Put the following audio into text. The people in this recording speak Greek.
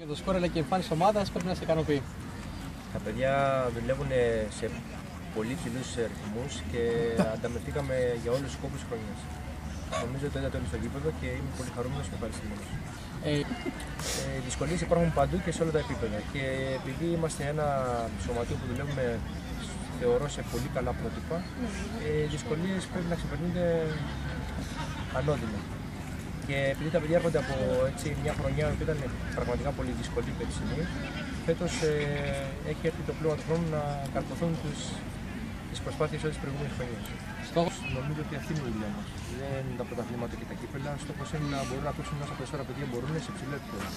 Για το σκορ αλλά και η εμφάνιση ομάδας πρέπει να σε ικανοποιεί. Τα παιδιά δουλεύουν σε πολύ ψηλούς αριθμού και ανταμετήκαμε για όλους τους σκόπου της χρονιάς. Νομίζω ότι είδατε όλοι στο γήπεδο και είμαι πολύ χαρούμενος και ευχαριστημένος. Ε, Ε, δυσκολίες υπάρχουν παντού και σε όλα τα επίπεδα. Και επειδή είμαστε ένα σωματείο που δουλεύουμε, θεωρώ, σε πολύ καλά πρότυπα, ε, οι δυσκολίες πρέπει να ξεπερνούνται ανώδυνα. Και επειδή τα παιδιά έρχονται από έτσι, μια χρονιά που ήταν πραγματικά πολύ δύσκολη περσινή, φέτος ε, έχει έρθει το πλήμα του χρόνου να καρποθούν τις προσπάθειες όλη τη προηγούμενη χρονιά. στόχος Νομίζω ότι αυτή είναι η δουλειά μας. Δεν είναι τα πρωταθλήματα και τα κύπελα. Στόχος είναι να μπορούν να παίξουν όσο περισσότερα παιδιά μπορούν σε ψηλό επίπεδο.